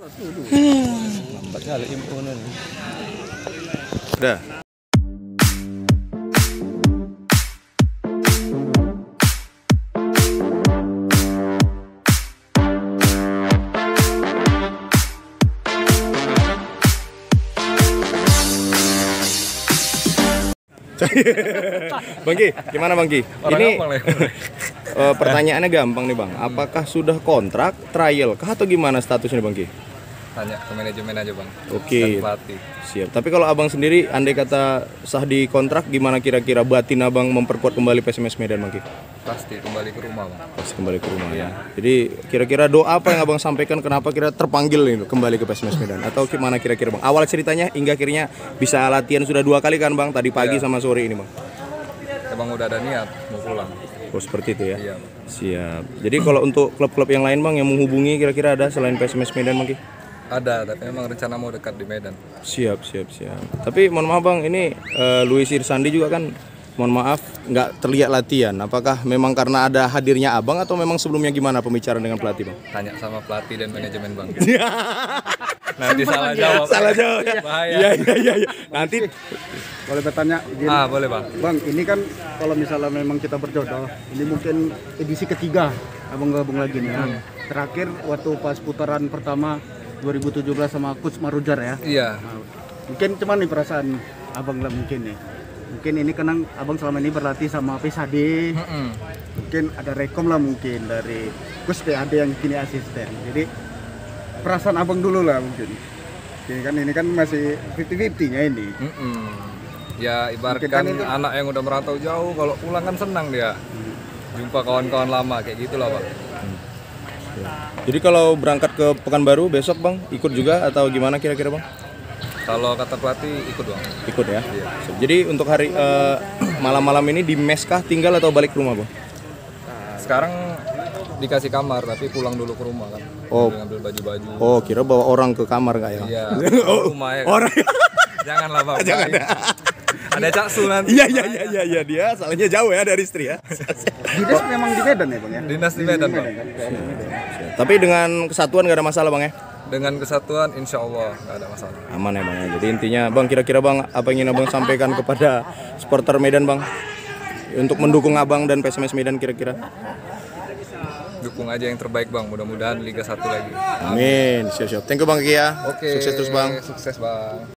Lambat kali impunan. Udah. Bang Ki, gimana Bang Ki? Ini eh, pertanyaannya gampang nih Bang. Apakah sudah kontrak, trial, kah atau gimana statusnya Bang Ki? Tanya ke manajemen aja bang. Oke. Pelatih. Siap. Tapi kalau abang sendiri, andai kata sah di kontrak, gimana kira-kira batin abang memperkuat kembali PSMS Medan Bang Ki? Pasti kembali ke rumah bang. Pas kembali ke rumah ya. Jadi kira-kira doa apa yang abang sampaikan kenapa kira terpanggil nih kembali ke PSMS Medan? Atau gimana kira-kira bang? Awal ceritanya hingga akhirnya bisa latihan sudah dua kali kan bang? Tadi pagi sama sore ini bang. Emang udah ada niat mau pulang. Oh seperti itu ya. Iya. Siap. Jadi kalau untuk klub-klub yang lain bang yang menghubungi kira-kira ada selain PSMS Medan bang Ki? Ada, tapi emang rencana mau dekat di Medan. Siap, siap, siap. Tapi mohon maaf bang, ini eh, Luis Irsandi juga kan, mohon maaf, nggak terlihat latihan. Apakah memang karena ada hadirnya abang atau memang sebelumnya gimana pembicaraan dengan pelatih bang? Tanya sama pelatih dan manajemen bang. Nanti salah jawab. Salah jawab. Bahaya. Iya, iya, iya. iya. Nanti Boleh bertanya gini, Ah boleh bang. Bang, ini kan kalau misalnya memang kita berjodoh, ini mungkin edisi ketiga abang gabung lagi nih. ya. Terakhir waktu pas putaran pertama 2017 sama Coach Marujar ya. Iya. Nah, mungkin cuman nih perasaan abang lah mungkin nih. Mungkin ini kenang abang selama ini berlatih sama PSAD. Mm-mm. Mungkin ada rekom lah mungkin dari Coach PAD yang kini asisten. Jadi perasaan abang dulu lah mungkin. Ini kan ini kan masih 50-50 nya ini. Mm-mm. Ya Mungkin ibaratkan kan itu- anak yang udah merantau jauh, kalau pulang kan senang dia. Jumpa kawan-kawan lama kayak gitulah bang. Jadi kalau berangkat ke Pekanbaru besok bang, ikut juga atau gimana kira-kira bang? Kalau kata pelatih ikut bang. Ikut ya. Jadi untuk hari eh, malam-malam ini di mes kah tinggal atau balik ke rumah bang? Sekarang dikasih kamar tapi pulang dulu ke rumah kan. Oh. Ambil, baju-baju. Oh kira bawa orang ke kamar nggak ya? Iya. rumah ya. kan? Orang. Janganlah bang. Jangan ya. Ada caksu nanti. Iya iya iya iya iya dia salahnya jauh ya dari istri ya. Dinas memang di Medan ya bang ya? Dinas di Medan bang. kan? Tapi dengan kesatuan gak ada masalah bang ya? Dengan kesatuan insya Allah nggak ada masalah. Aman ya bang ya. Jadi intinya bang kira-kira bang apa yang ingin abang sampaikan kepada supporter Medan bang untuk mendukung abang dan PSMS Medan kira-kira? Dukung aja yang terbaik bang. Mudah-mudahan Liga 1 lagi. Amin. Siap siap. Thank you bang Kia. Oke. Sukses terus bang. Sukses bang.